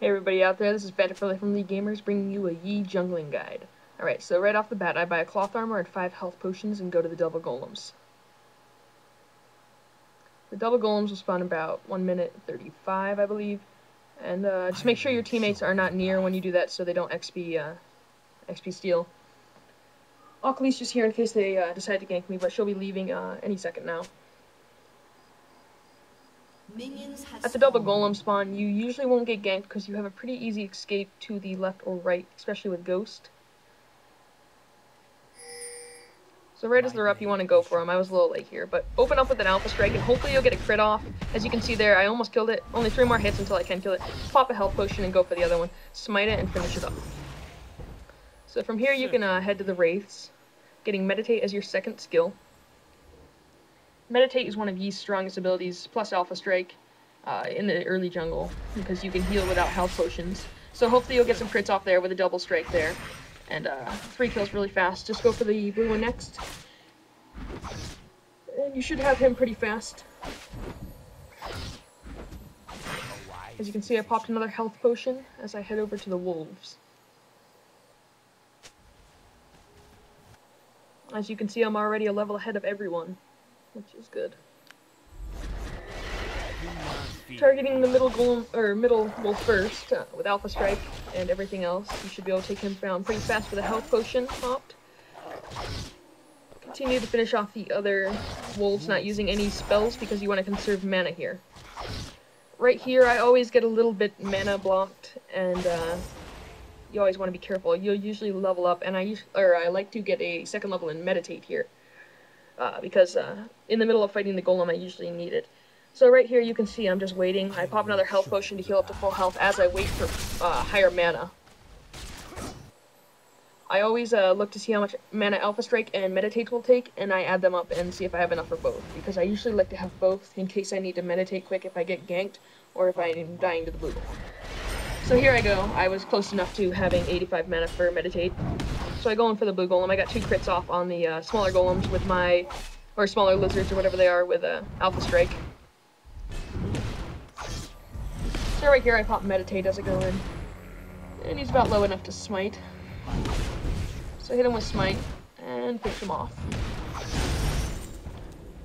Hey everybody out there, this is Banterfurly from League Gamers bringing you a Yi jungling guide. Alright, so right off the bat I buy a cloth armor and 5 health potions and go to the double golems. The double golems will spawn about 1 minute 35 I believe. And uh, just make sure your teammates are not near when you do that so they don't XP, uh, XP steal. Akali's just here in case they uh, decide to gank me, but she'll be leaving uh, any second now. At the double golem spawn, you usually won't get ganked because you have a pretty easy escape to the left or right, especially with Ghost. So right as they're up, you want to go for them. I was a little late here, but open up with an Alpha Strike, and hopefully you'll get a crit off. As you can see there, I almost killed it. Only three more hits until I can kill it. Pop a health potion and go for the other one. Smite it and finish it up. So from here, you can uh, head to the Wraiths, getting Meditate as your second skill. Meditate is one of Yi's strongest abilities, plus Alpha Strike, uh, in the early jungle, because you can heal without health potions. So hopefully you'll get some crits off there with a double strike there. And uh, three kills really fast. Just go for the blue one next. And you should have him pretty fast. As you can see, I popped another health potion as I head over to the wolves. As you can see, I'm already a level ahead of everyone which is good. Targeting the middle golem or middle wolf first uh, with Alpha Strike and everything else, you should be able to take him down pretty fast with a health potion popped. Continue to finish off the other wolves not using any spells because you want to conserve mana here. Right here, I always get a little bit mana blocked, and uh, you always want to be careful. You'll usually level up, and I or I like to get a second level and meditate here uh, because uh, in the middle of fighting the golem, I usually need it. So right here, you can see I'm just waiting. I pop another health potion to heal up to full health as I wait for uh, higher mana. I always uh, look to see how much mana Alpha Strike and Meditate will take, and I add them up and see if I have enough for both, because I usually like to have both in case I need to meditate quick if I get ganked, or if I'm dying to the blue. So here I go. I was close enough to having 85 mana for Meditate. So I go in for the blue golem. I got two crits off on the uh, smaller golems with my, or smaller lizards or whatever they are with a uh, alpha strike. So right here I pop meditate as I go in. And he's about low enough to smite. So I hit him with smite and push him off.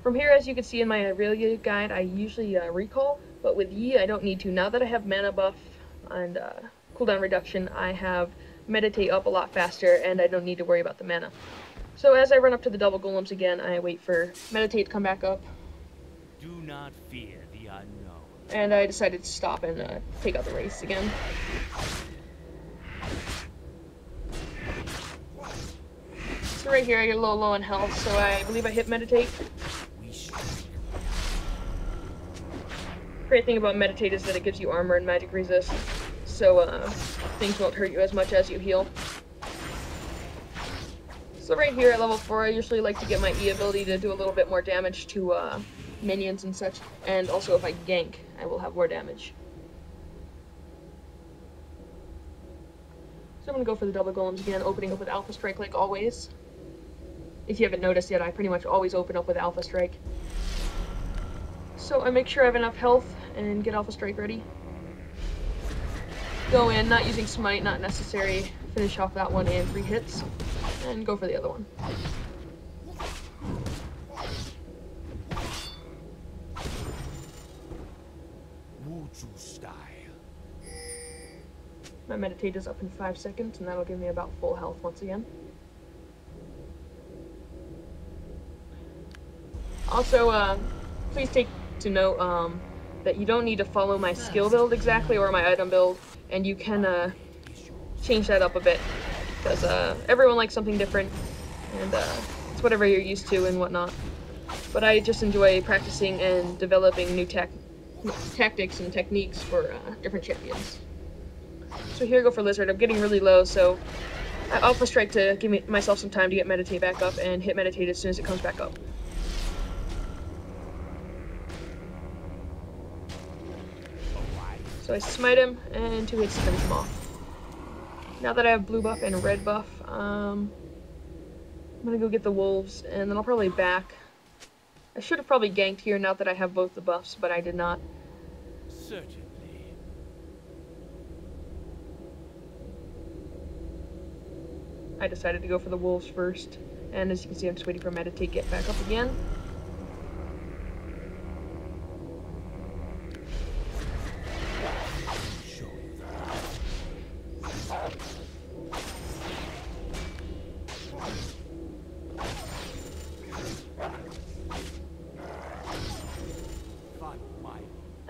From here, as you can see in my Irelia guide, I usually uh, recall, but with Yi, I don't need to. Now that I have mana buff and uh, cooldown reduction, I have meditate up a lot faster, and I don't need to worry about the mana. So as I run up to the double golems again, I wait for meditate to come back up. Do not fear the unknown. And I decided to stop and uh, take out the Wraiths again. So right here I get a little low on health, so I believe I hit meditate. Great thing about meditate is that it gives you armor and magic resist so uh, things won't hurt you as much as you heal. So right here at level 4, I usually like to get my E ability to do a little bit more damage to uh, minions and such, and also if I gank, I will have more damage. So I'm going to go for the double golems again, opening up with Alpha Strike like always. If you haven't noticed yet, I pretty much always open up with Alpha Strike. So I make sure I have enough health and get Alpha Strike ready go in, not using smite, not necessary, finish off that one and three hits, and go for the other one. My meditate is up in five seconds, and that'll give me about full health once again. Also, uh, please take to note um, that you don't need to follow my skill build exactly or my item build and you can uh, change that up a bit because uh, everyone likes something different and uh, it's whatever you're used to and whatnot. But I just enjoy practicing and developing new tactics and techniques for uh, different champions. So here I go for Lizard. I'm getting really low, so I Alpha Strike to give me, myself some time to get Meditate back up and hit Meditate as soon as it comes back up. So I smite him, and two hits finish him off. Now that I have blue buff and red buff, um, I'm gonna go get the wolves, and then I'll probably back. I should have probably ganked here now that I have both the buffs, but I did not. Certainly. I decided to go for the wolves first, and as you can see, I'm just waiting for Meta to get back up again.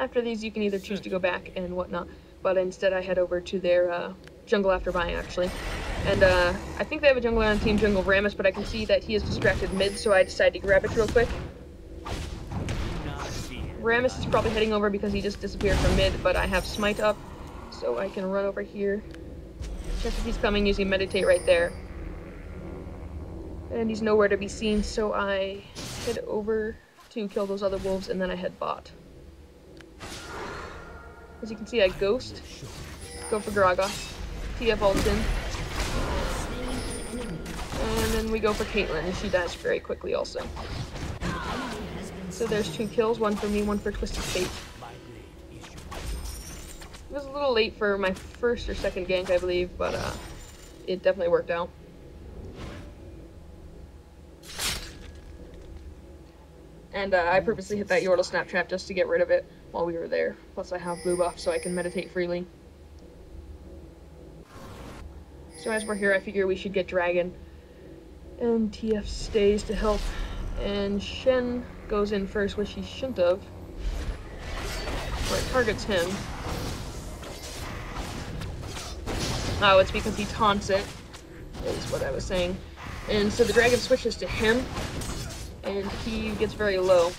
After these, you can either choose to go back and whatnot, but instead I head over to their uh, jungle after buying, actually. And uh, I think they have a jungler on Team Jungle Rammus, but I can see that he is distracted mid, so I decide to grab it real quick. Rammus is probably heading over because he just disappeared from mid, but I have Smite up, so I can run over here. Check if he's coming using Meditate right there. And he's nowhere to be seen, so I head over to kill those other wolves, and then I head bot. As you can see, I Ghost, go for Gragas, TF Alton, and then we go for Caitlyn, and she dies very quickly also. So there's two kills, one for me, one for Twisted Fate. It was a little late for my first or second gank, I believe, but uh, it definitely worked out. And uh, I purposely hit that Yordle Snap Trap just to get rid of it while we were there. Plus I have blue buff so I can meditate freely. So as we're here, I figure we should get Dragon. And TF stays to help. And Shen goes in first, which he shouldn't have. Or it targets him. Oh, it's because he taunts it, is what I was saying. And so the dragon switches to him, and he gets very low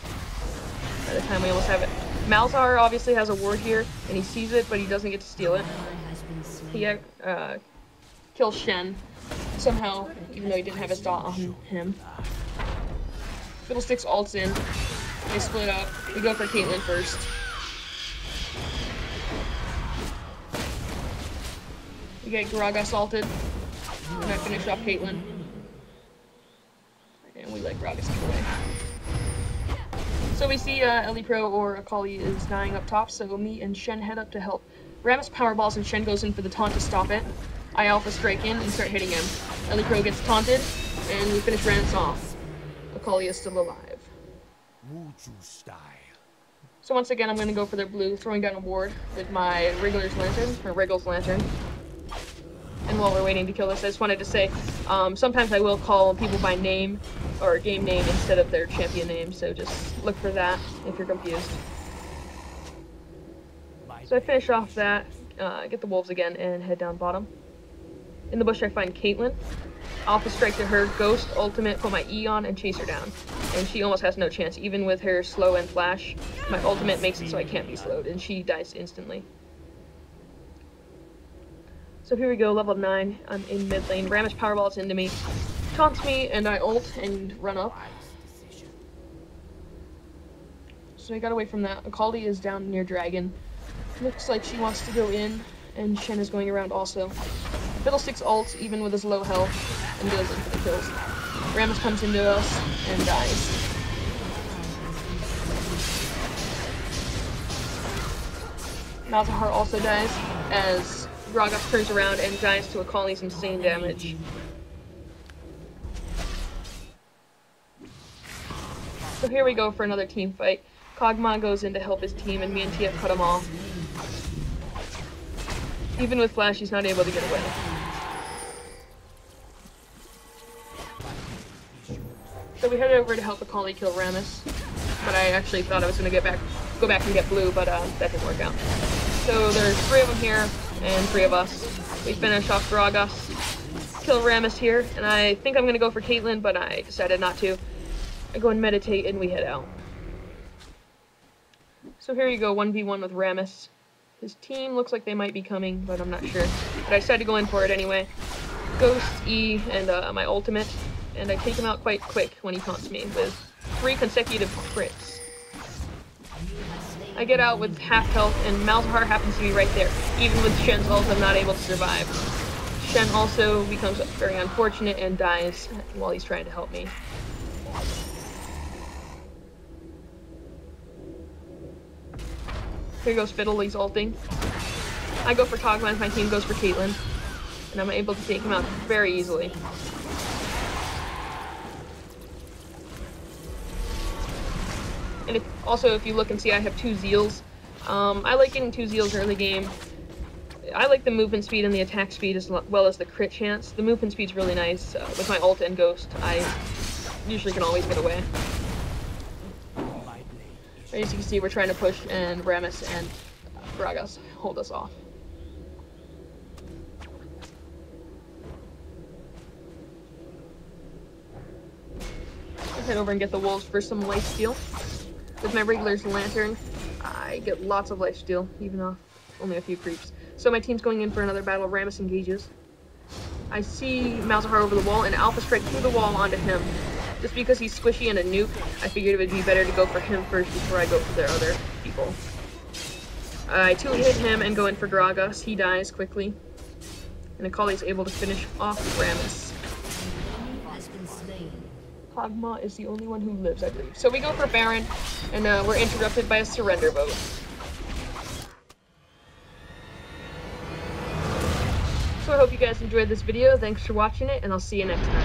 by the time we almost have it. Malzahar obviously has a ward here, and he sees it, but he doesn't get to steal it. He uh, kills Shen somehow, even though he didn't have his dot on him. Fiddlesticks ults in. They split up. We go for Caitlyn first. Get Gragas salted. And I finish off Caitlyn. And we let Gragas get away. So we see uh, Ellie Pro or Akali is dying up top, so me and Shen head up to help. Rammus powerballs and Shen goes in for the taunt to stop it. I alpha strike in and start hitting him. Ellie Pro gets taunted, and we finish Rammus off. Akali is still alive. So once again, I'm going to go for their blue, throwing down a ward with my Wriggler's Lantern, or Wriggle's Lantern. And while we're waiting to kill this, I just wanted to say, um, sometimes I will call people by name or game name instead of their champion name, so just look for that if you're confused. So I finish off that, uh, get the wolves again, and head down bottom. In the bush I find Caitlyn. Alpha strike to her, ghost, ultimate, put my E on, and chase her down. And she almost has no chance, even with her slow and flash. My ultimate makes it so I can't be slowed, and she dies instantly. So here we go, level 9. I'm in mid lane. Rammus powerballs into me, taunts me, and I ult and run up. So I got away from that. Akali is down near Dragon. Looks like she wants to go in, and Shen is going around also. Fiddlesticks ult, even with his low health, and goes in for the kills. Rammus comes into us and dies. Malzahar also dies, as Gragas turns around and dies to Akali's insane damage. So here we go for another team fight. Kog'Maw goes in to help his team, and me and TF cut him off. Even with Flash, he's not able to get away. So we headed over to help Akali kill Rammus, but I actually thought I was going to get back, go back and get Blue, but uh, that didn't work out. So there's three of them here and three of us. We finish off Gragas, kill Rammus here, and I think I'm gonna go for Caitlyn, but I decided not to. I go and meditate, and we head out. So here you go, 1v1 with Rammus. His team looks like they might be coming, but I'm not sure. But I decided to go in for it anyway. Ghost, E, and uh, my ultimate, and I take him out quite quick when he taunts me with three consecutive crits. I get out with half health, and Malzahar happens to be right there. Even with Shen's ult, I'm not able to survive. Shen also becomes very unfortunate and dies while he's trying to help me. Here goes Fiddle, he's ulting. I go for Kog'Maw, my team goes for Caitlyn. and I'm able to take him out very easily. Also, if you look and see, I have two Zeals. Um, I like getting two Zeals early game. I like the movement speed and the attack speed as well as the crit chance. The movement speed's really nice. Uh, with my ult and ghost, I usually can always get away. As you can see, we're trying to push, and Rammus and Gragas hold us off. Let's head over and get the wolves for some life steal. With my Wriggler's lantern, I get lots of life steal, even off only a few creeps. So my team's going in for another battle. Rammus engages. I see Malzahar over the wall, and Alpha Strike through the wall onto him. Just because he's squishy and a nuke, I figured it would be better to go for him first before I go for their other people. I two hit him and go in for Gragas. He dies quickly. And Akali is able to finish off Rammus. Kog'Maw is the only one who lives, I believe. So we go for Baron, and uh, we're interrupted by a surrender vote. So I hope you guys enjoyed this video. Thanks for watching it, and I'll see you next time.